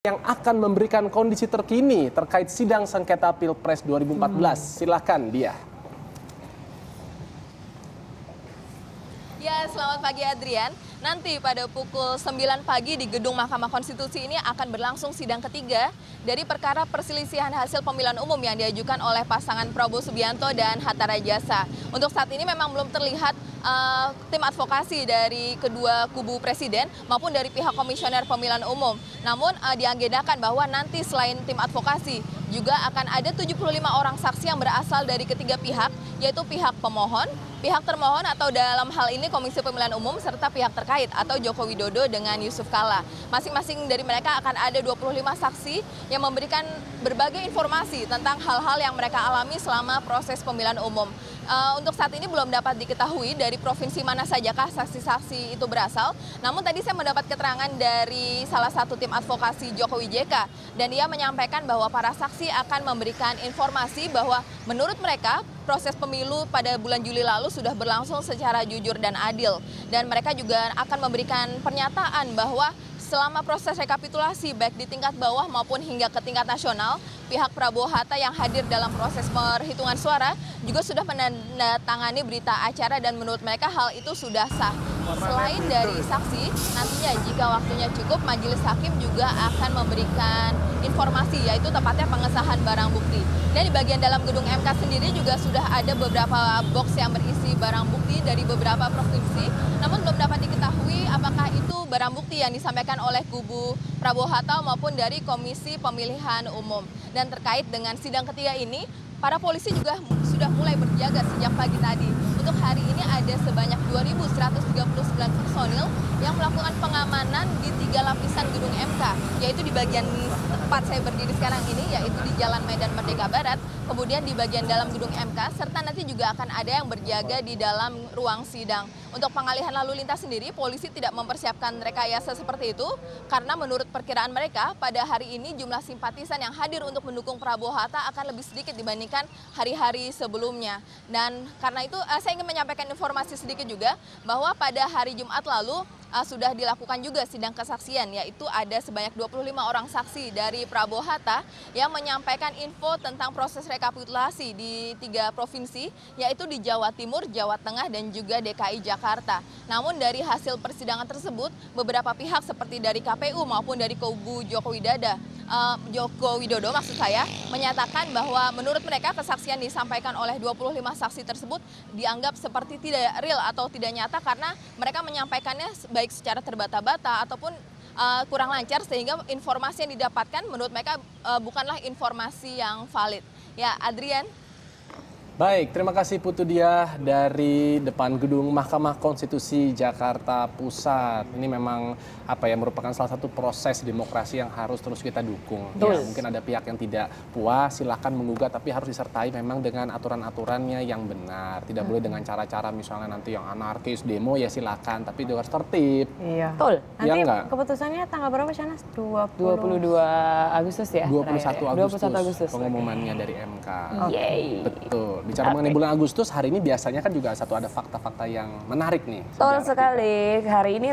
yang akan memberikan kondisi terkini terkait sidang sengketa Pilpres 2014. Hmm. Silakan dia. Ya, selamat pagi Adrian. Nanti pada pukul 9 pagi di Gedung Mahkamah Konstitusi ini akan berlangsung sidang ketiga dari perkara perselisihan hasil pemilihan umum yang diajukan oleh pasangan Prabowo Subianto dan Hatta Rajasa. Untuk saat ini memang belum terlihat uh, tim advokasi dari kedua kubu presiden maupun dari pihak komisioner pemilihan umum. Namun uh, diagendakan bahwa nanti selain tim advokasi juga akan ada 75 orang saksi yang berasal dari ketiga pihak yaitu pihak pemohon, pihak termohon atau dalam hal ini Komisi Pemilihan Umum serta pihak terkait atau Joko Widodo dengan Yusuf Kala. Masing-masing dari mereka akan ada 25 saksi yang memberikan berbagai informasi tentang hal-hal yang mereka alami selama proses pemilihan umum. Uh, untuk saat ini belum dapat diketahui dari provinsi mana sajakah saksi-saksi itu berasal. Namun tadi saya mendapat keterangan dari salah satu tim advokasi Jokowi JK dan ia menyampaikan bahwa para saksi akan memberikan informasi bahwa menurut mereka proses pemilu pada bulan Juli lalu sudah berlangsung secara jujur dan adil dan mereka juga akan memberikan pernyataan bahwa selama proses rekapitulasi baik di tingkat bawah maupun hingga ke tingkat nasional, pihak Prabowo Hatta yang hadir dalam proses perhitungan suara juga sudah menandatangani berita acara dan menurut mereka hal itu sudah sah. Selain dari saksi, nantinya jika waktunya cukup, majelis hakim juga akan memberikan informasi, yaitu tepatnya pengesahan barang bukti. Dan di bagian dalam gedung MK sendiri juga sudah ada beberapa box yang berisi barang bukti dari beberapa provinsi, namun belum dapat diketahui apakah itu barang bukti yang disampaikan oleh kubu Prabowo Hatta maupun dari Komisi Pemilihan Umum. Dan terkait dengan sidang ketiga ini, para polisi juga sudah mulai berjaga sejak pagi tadi. Untuk hari ini ada sebanyak 2.139 personil yang melakukan pengamanan di tiga lapisan gedung MK, yaitu di bagian tempat saya berdiri sekarang ini, yaitu di Jalan Medan Merdeka Barat, kemudian di bagian dalam gedung MK, serta nanti juga akan ada yang berjaga di dalam ruang sidang. Untuk pengalihan lalu lintas sendiri, polisi tidak mempersiapkan rekayasa seperti itu, karena menurut perkiraan mereka, pada hari ini jumlah simpatisan yang hadir untuk mendukung Prabowo Hatta akan lebih sedikit dibandingkan hari-hari sebelumnya. Dan karena itu, eh, saya ingin menyampaikan informasi sedikit juga, bahwa pada hari Jumat lalu, uh, sudah dilakukan juga sidang kesaksian yaitu ada sebanyak 25 orang saksi dari Prabowo Hatta yang menyampaikan info tentang proses rekapitulasi di tiga provinsi yaitu di Jawa Timur, Jawa Tengah dan juga DKI Jakarta. Namun dari hasil persidangan tersebut beberapa pihak seperti dari KPU maupun dari kubu Jokowi Dada uh, Joko Widodo maksud saya menyatakan bahwa menurut mereka kesaksian disampaikan oleh 25 saksi tersebut dianggap seperti tidak real atau tidak nyata karena mereka menyampaikannya baik secara terbata-bata ataupun uh, kurang lancar sehingga informasi yang didapatkan menurut mereka uh, bukanlah informasi yang valid. Ya, Adrian. Baik, terima kasih Putu Dia dari depan gedung Mahkamah Konstitusi Jakarta Pusat. Ini memang apa ya merupakan salah satu proses demokrasi yang harus terus kita dukung. Ya, mungkin ada pihak yang tidak puas, silahkan menggugat, tapi harus disertai memang dengan aturan-aturannya yang benar. Tidak hmm. boleh dengan cara-cara misalnya nanti yang anarkis demo ya silakan, tapi juga harus tertib. Iya. Betul. Nanti ya enggak? keputusannya tanggal berapa Shanas? 20... 22 Agustus ya? 21 Agustus. 21 Agustus. Pengumumannya okay. dari MK. Yay. Betul. Bicara okay. mengenai bulan Agustus, hari ini biasanya kan juga satu ada fakta-fakta yang menarik nih. Betul sekali. Hari ini